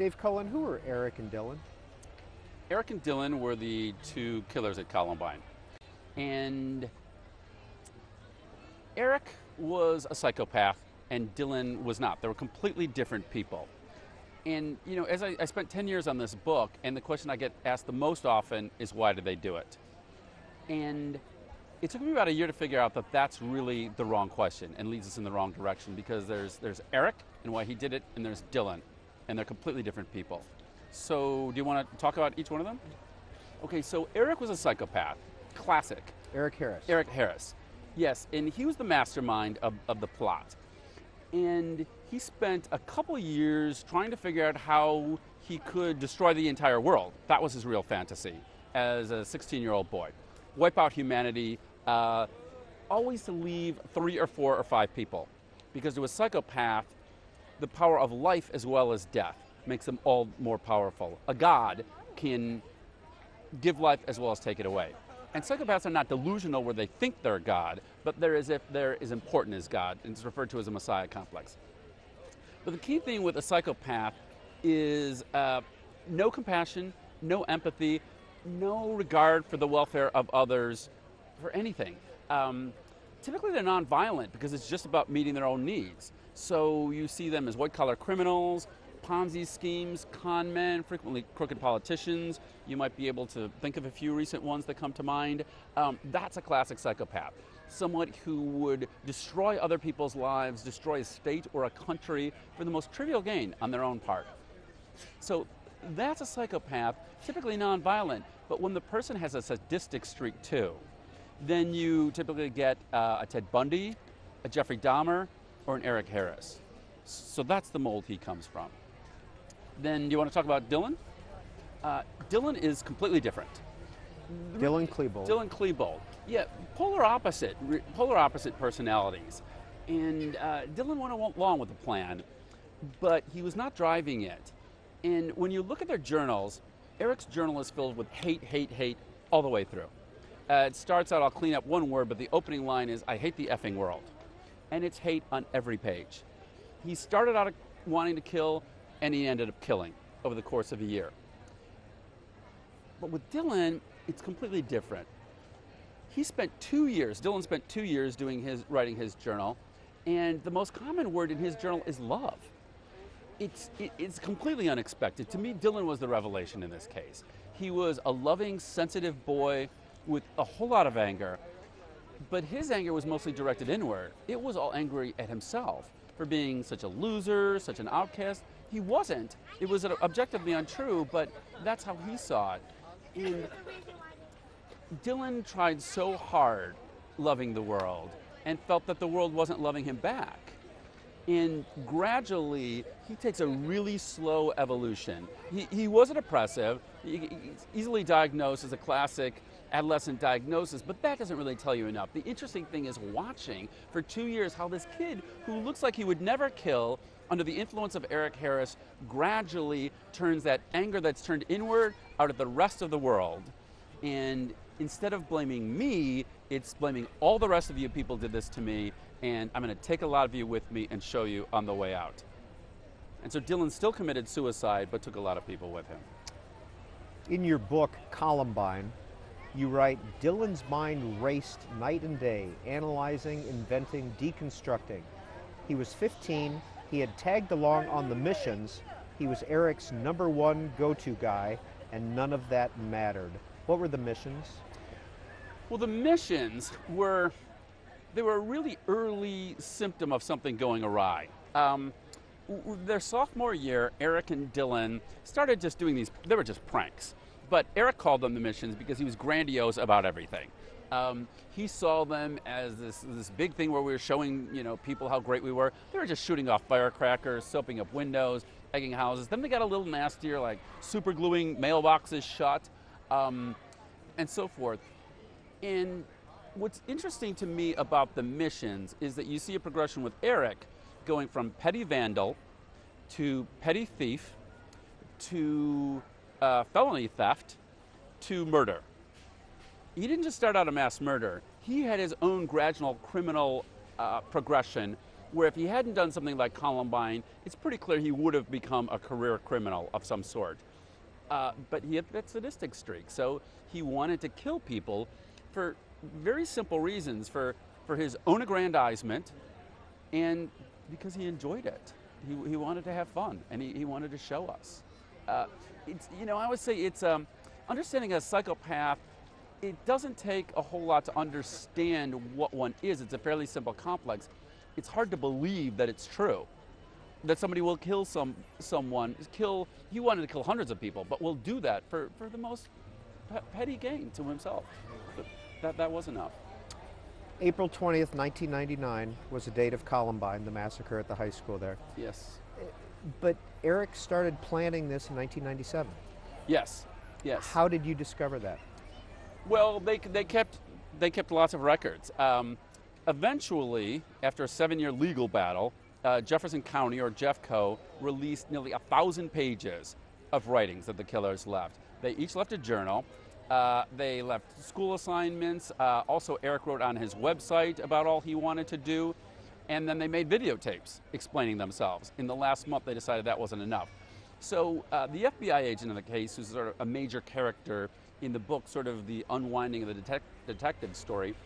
Dave Cullen, who were Eric and Dylan? Eric and Dylan were the two killers at Columbine. And Eric was a psychopath and Dylan was not. They were completely different people. And, you know, as I, I, spent 10 years on this book, and the question I get asked the most often is why did they do it? And it took me about a year to figure out that that's really the wrong question and leads us in the wrong direction because there's, there's Eric and why he did it, and there's Dylan, and they're completely different people. So, do you want to talk about each one of them? Okay, so Eric was a psychopath, classic. Eric Harris. Eric Harris, yes, and he was the mastermind of, of the plot. And he spent a couple years trying to figure out how he could destroy the entire world. That was his real fantasy as a 16 year old boy. Wipe out humanity, uh, always to leave three or four or five people. Because to a psychopath, the power of life as well as death makes them all more powerful. A god can give life as well as take it away. And psychopaths are not delusional where they think they're God, but they're as if they're as important as God, and it's referred to as a messiah complex. But the key thing with a psychopath is uh, no compassion, no empathy, no regard for the welfare of others for anything. Um, typically, they're nonviolent because it's just about meeting their own needs. So you see them as white collar criminals, Ponzi schemes, con men, frequently crooked politicians. You might be able to think of a few recent ones that come to mind. Um, that's a classic psychopath. Someone who would destroy other people's lives, destroy a state or a country for the most trivial gain on their own part. So that's a psychopath, typically nonviolent, but when the person has a sadistic streak too, then you typically get uh, a Ted Bundy, a Jeffrey Dahmer, or an Eric Harris. So that's the mold he comes from. Then do you want to talk about Dylan? Uh, Dylan is completely different. Dylan Klebold. Dylan Klebold. Yeah, polar opposite, polar opposite personalities. And uh, Dylan went along with the plan, but he was not driving it. And when you look at their journals, Eric's journal is filled with hate, hate, hate all the way through. Uh, it starts out, I'll clean up one word, but the opening line is, I hate the effing world. And it's hate on every page. He started out wanting to kill, and he ended up killing over the course of a year. But with Dylan, it's completely different. He spent two years, Dylan spent two years doing his, writing his journal, and the most common word in his journal is love. It's, it, it's completely unexpected. To me, Dylan was the revelation in this case. He was a loving, sensitive boy with a whole lot of anger, but his anger was mostly directed inward. It was all angry at himself for being such a loser, such an outcast. He wasn't. It was objectively untrue, but that's how he saw it. And Dylan tried so hard loving the world and felt that the world wasn't loving him back. And gradually, he takes a really slow evolution. He, he wasn't oppressive. he, easily diagnosed as a classic adolescent diagnosis, but that doesn't really tell you enough. The interesting thing is watching for two years how this kid, who looks like he would never kill, under the influence of Eric Harris, gradually turns that anger that's turned inward out at the rest of the world. And instead of blaming me, it's blaming all the rest of you people did this to me, and I'm going to take a lot of you with me and show you on the way out. And so Dylan still committed suicide, but took a lot of people with him. In your book, Columbine, you write Dylan's mind raced night and day, analyzing, inventing, deconstructing. He was 15, he had tagged along on the missions, he was Eric's number one go to guy, and none of that mattered. What were the missions? Well, the missions were they were a really early symptom of something going awry. Um, their sophomore year, Eric and Dylan started just doing these, they were just pranks. But Eric called them the missions because he was grandiose about everything. Um, he saw them as this, this big thing where we were showing you know people how great we were. They were just shooting off firecrackers, soaping up windows, egging houses. Then they got a little nastier, like super gluing mailboxes shut, um, and so forth. And what's interesting to me about the missions is that you see a progression with Eric going from petty vandal to petty thief to uh, felony theft to murder. He didn't just start out a mass murder, he had his own gradual criminal uh, progression where if he hadn't done something like Columbine, it's pretty clear he would have become a career criminal of some sort. Uh, but he had that sadistic streak, so he wanted to kill people for very simple reasons for, for his own aggrandizement and because he enjoyed it. He, he wanted to have fun and he, he wanted to show us. Uh, it's, you know, I would say it's um, understanding a psychopath. It doesn't take a whole lot to understand what one is. It's a fairly simple complex. It's hard to believe that it's true that somebody will kill some someone. Kill. He wanted to kill hundreds of people, but will do that for, for the most petty gain to himself. But that that was enough. April 20th, 1999 was the date of Columbine, the massacre at the high school there. Yes. But Eric started planning this in 1997. Yes. Yes. How did you discover that? Well, they, they kept they kept lots of records. Um, eventually, after a seven-year legal battle, uh, Jefferson County or Jeffco released nearly a thousand pages of writings that the killers left. They each left a journal. Uh, they left school assignments. Uh, also, Eric wrote on his website about all he wanted to do. And then they made videotapes explaining themselves. In the last month, they decided that wasn't enough. So, uh, the FBI agent in the case, who's sort of a major character in the book, sort of the unwinding of the detec- detective story,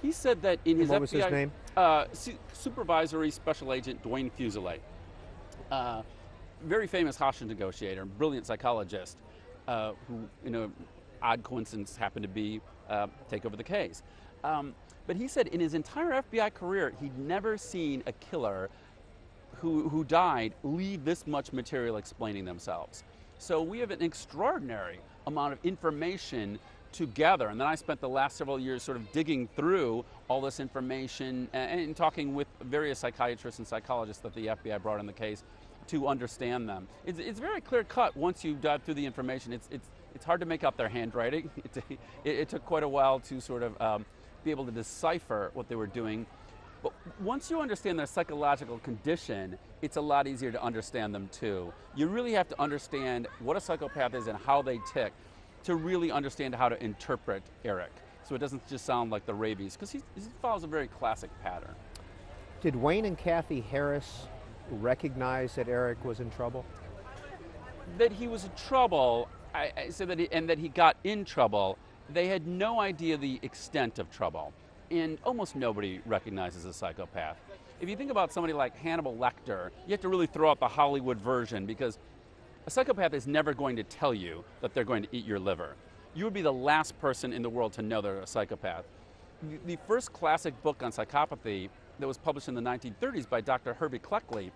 he said that in his what FBI, was his name? Uh, su- supervisory special agent Dwayne Fuselier, uh, very famous hostage negotiator, brilliant psychologist, uh, who, in know, odd coincidence happened to be uh, take over the case. Um, but he said in his entire FBI career, he'd never seen a killer who, who died leave this much material explaining themselves. So we have an extraordinary amount of information to gather. And then I spent the last several years sort of digging through all this information and, and talking with various psychiatrists and psychologists that the FBI brought in the case to understand them. It's, it's very clear cut once you dive through the information. It's, it's, it's hard to make out their handwriting. It, it, it took quite a while to sort of um, be able to decipher what they were doing. But once you understand their psychological condition, it's a lot easier to understand them too. You really have to understand what a psychopath is and how they tick to really understand how to interpret Eric. So it doesn't just sound like the rabies, because he, he follows a very classic pattern. Did Wayne and Kathy Harris recognize that Eric was in trouble? That he was in trouble, I, I said that he, and that he got in trouble, they had no idea the extent of trouble. And almost nobody recognizes a psychopath. If you think about somebody like Hannibal Lecter, you have to really throw out the Hollywood version because a psychopath is never going to tell you that they're going to eat your liver. You would be the last person in the world to know they're a psychopath. The first classic book on psychopathy that was published in the 1930s by Dr. Hervey Cleckley,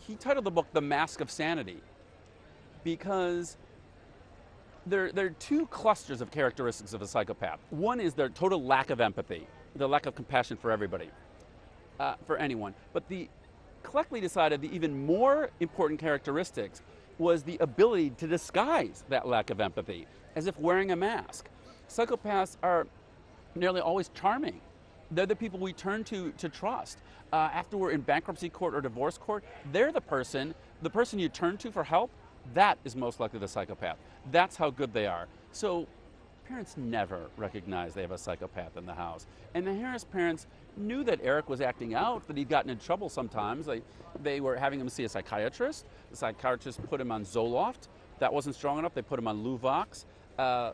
he titled the book The Mask of Sanity because there, there are two clusters of characteristics of a psychopath. One is their total lack of empathy, the lack of compassion for everybody, uh, for anyone. But the Cleckley decided the even more important characteristics was the ability to disguise that lack of empathy, as if wearing a mask. Psychopaths are nearly always charming. They're the people we turn to to trust. Uh, after we're in bankruptcy court or divorce court, they're the person, the person you turn to for help, that is most likely the psychopath. That's how good they are. So parents never recognize they have a psychopath in the house. And the Harris parents knew that Eric was acting out, that he'd gotten in trouble sometimes. They, they were having him see a psychiatrist. The psychiatrist put him on Zoloft. That wasn't strong enough. They put him on Luvox. Uh,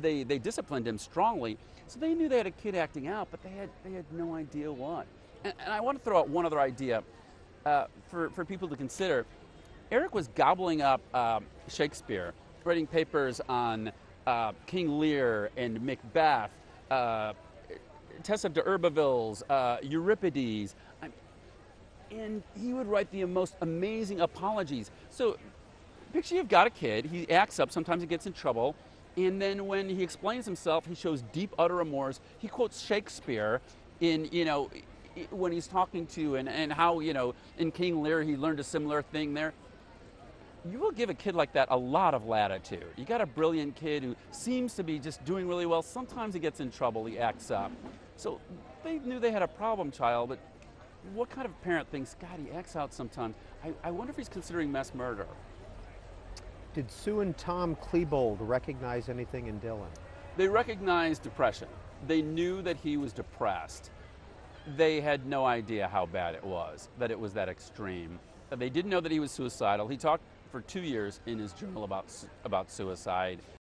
they, they disciplined him strongly. So they knew they had a kid acting out, but they had, they had no idea what. And, and I want to throw out one other idea uh, for, for people to consider. Eric was gobbling up uh, Shakespeare, writing papers on uh, King Lear and Macbeth, uh, Tess of d'Urbervilles, uh, Euripides. And he would write the most amazing apologies. So, picture you've got a kid, he acts up, sometimes he gets in trouble, and then when he explains himself, he shows deep, utter remorse. He quotes Shakespeare in, you know, when he's talking to, and, and how, you know, in King Lear he learned a similar thing there you will give a kid like that a lot of latitude. You got a brilliant kid who seems to be just doing really well. Sometimes he gets in trouble, he acts up. So they knew they had a problem child, but what kind of parent thinks, God, he acts out sometimes? I, I wonder if he's considering mass murder. Did Sue and Tom Klebold recognize anything in Dylan? They recognized depression. They knew that he was depressed. they had no idea how bad it was, that it was that extreme. They didn't know that he was suicidal. He talked for two years in his journal about, about suicide.